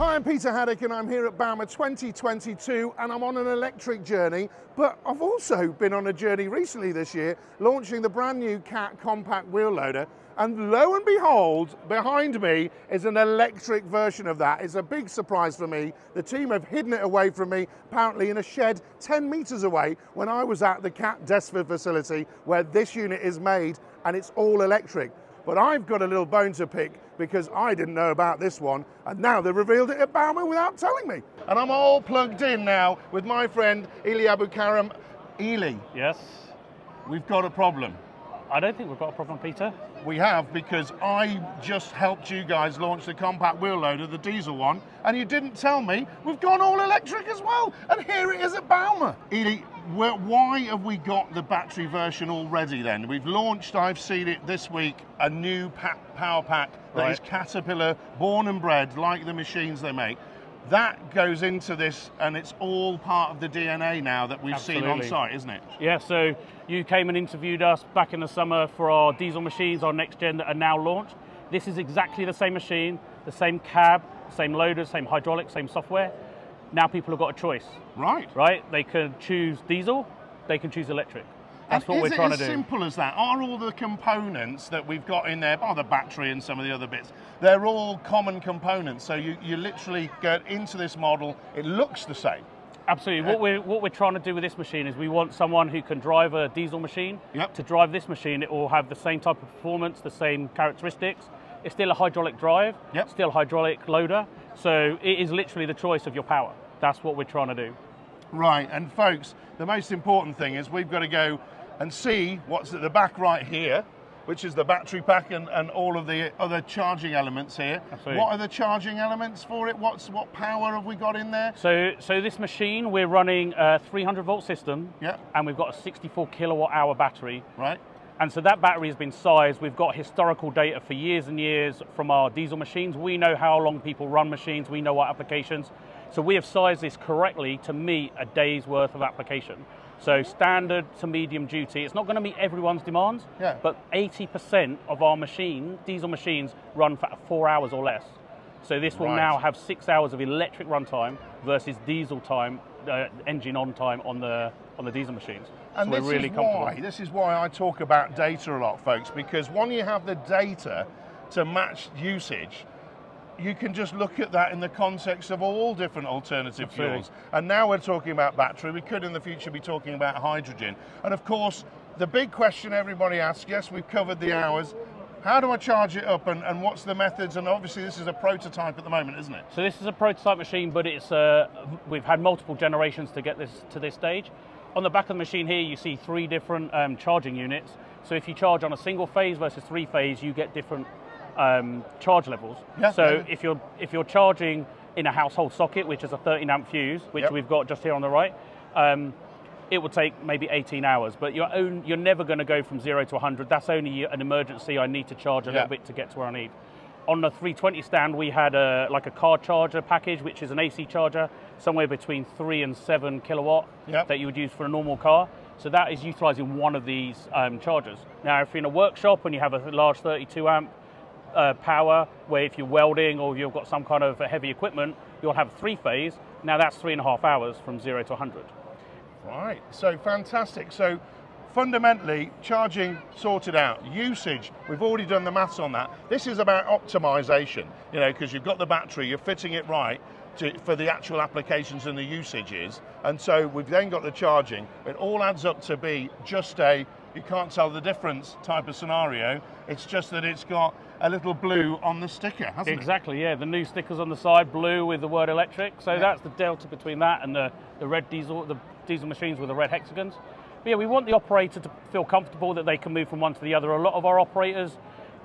Hi, I'm Peter Haddock and I'm here at Bauma 2022 and I'm on an electric journey, but I've also been on a journey recently this year launching the brand new CAT compact wheel loader and lo and behold, behind me is an electric version of that. It's a big surprise for me. The team have hidden it away from me, apparently in a shed 10 meters away when I was at the CAT Desford facility where this unit is made and it's all electric. But I've got a little bone to pick because I didn't know about this one, and now they've revealed it at Bauma without telling me. And I'm all plugged in now with my friend Elie Abi-karam. Elie, Yes. we've got a problem. I don't think we've got a problem, Peter. We have because I just helped you guys launch the compact wheel loader, the diesel one, and you didn't tell me we've gone all electric as well. And here it is at Bauma. Elie, where, why have we got the battery version already then? We've launched, I've seen it this week, a new pa- power pack that is Right. Caterpillar, born and bred, like the machines they make. That goes into this, and it's all part of the DNA now that we've seen on site, isn't it? Yeah, so you came and interviewed us back in the summer for our diesel machines, our next gen that are now launched. This is exactly the same machine, the same cab, same loaders, same hydraulics, same software. Now people have got a choice, Right. right? They can choose diesel, they can choose electric. That's And what is we're it trying to do. as simple as that? Are all the components that we've got in there, bar the battery and some of the other bits, they're all common components. So you, you literally get into this model, it looks the same. Absolutely. What we're what we're trying to do with this machine is we want someone who can drive a diesel machine. Yep. To drive this machine, it will have the same type of performance, the same characteristics. It's still a hydraulic drive. Yep. Still a hydraulic loader. So it is literally the choice of your power. That's what we're trying to do. Right, and folks, the most important thing is we've got to go and see what's at the back right here, which is the battery pack and, and all of the other charging elements here. Absolutely. What are the charging elements for it? What's what power have we got in there? So so this machine we're running a 300 volt system. Yeah. And we've got a 64 kilowatt hour battery. Right? And so that battery has been sized. We've got historical data for years and years from our diesel machines. We know how long people run machines, we know what applications. So we have sized this correctly to meet a day's worth of application. So standard to medium duty. It's not going to meet everyone's demands, Yeah. but 80% of our machine, diesel machines, run for four hours or less. So this will Right. now have six hours of electric runtime versus diesel time, uh, engine on time on the on the diesel machines. And so this we're really is comfortable. why this is why I talk about data a lot, folks, because when you have the data to match usage, you can just look at that in the context of all different alternative Absolutely. fuels. And now we're talking about battery. We could in the future be talking about hydrogen. And of course, the big question everybody asks, yes, we've covered the hours. How do I charge it up and, and what's the methods? And obviously this is a prototype at the moment, isn't it? So this is a prototype machine, but it's uh, we've had multiple generations to get this to this stage. On the back of the machine here, you see three different um, charging units. So if you charge on a single phase versus three phase, you get different um, charge levels. Yeah, so yeah. if you're if you're charging in a household socket, which is a 13 amp fuse, which Yep. we've got just here on the right, um, it will take maybe 18 hours. But you're own, you're never going to go from zero to 100. That's only an emergency. I need to charge a Yeah. little bit to get to where I need. On the 320 stand, we had a like a car charger package, which is an AC charger, somewhere between three and seven kilowatt Yep. that you would use for a normal car. So that is utilizing one of these um, chargers. Now, if you're in a workshop and you have a large 32 amp uh, power, where if you're welding or you've got some kind of heavy equipment, you'll have three phase. Now that's three and a half hours from zero to 100. Right, so fantastic. So fundamentally, charging sorted out, usage, we've already done the maths on that. This is about optimization, you know, because you've got the battery, you're fitting it right to, for the actual applications and the usages. And so we've then got the charging. It all adds up to be just a, you can't tell the difference type of scenario. It's just that it's got a little blue on the sticker, hasn't it? Exactly, yeah. The new stickers on the side, blue with the word electric. So Yeah. that's the delta between that and the, the red diesel, the diesel machines with the red hexagons. But yeah, we want the operator to feel comfortable that they can move from one to the other. A lot of our operators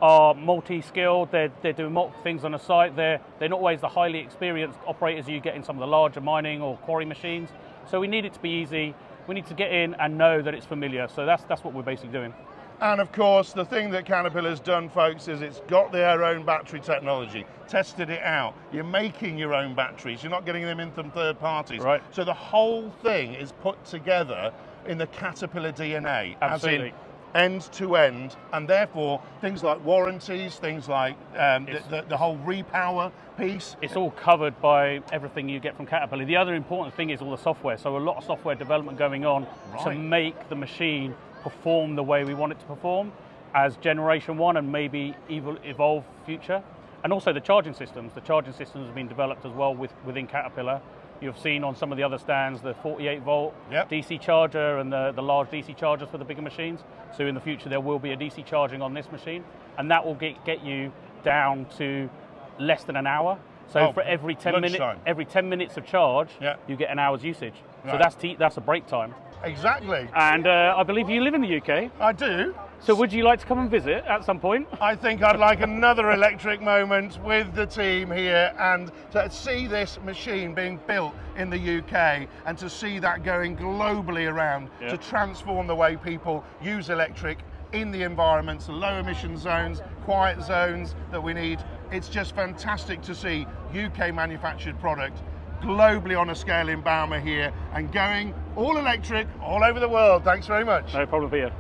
are multi-skilled. They're, they're doing multiple things on the site. They're, they're not always the highly experienced operators you get in some of the larger mining or quarry machines. So we need it to be easy. We need to get in and know that it's familiar. So that's, that's what we're basically doing. And of course, the thing that Caterpillar's done, folks, is it's got their own battery technology, tested it out. You're making your own batteries, you're not getting them in from third parties. Right. So the whole thing is put together in the Caterpillar DNA. As Absolutely. End to end, and therefore things like warranties, things like um, the, the, the whole repower piece. It's all covered by everything you get from Caterpillar. The other important thing is all the software. So a lot of software development going on to make the machine perform the way we want it to perform as generation one and maybe evol- evolve future. And also the charging systems. The charging systems have been developed as well with, within Caterpillar. You've seen on some of the other stands the 48 volt Yep. DC charger and the, the large DC chargers for the bigger machines. So in the future there will be a DC charging on this machine, and that will get, get you down to less than an hour. So Oh, for every 10 minutes, every 10 minutes of charge, Yeah. you get an hour's usage. So that's t- that's a break time. Exactly. And uh, I believe you live in the UK. I do. So would you like to come and visit at some point? I think I'd like another electric moment with the team here and to see this machine being built in the UK and to see that going globally around Yeah. to transform the way people use electric in the environments, the low emission zones, quiet zones that we need. It's just fantastic to see UK manufactured product globally on a scale in Bauma here and going all electric all over the world. Thanks very much. No problem here.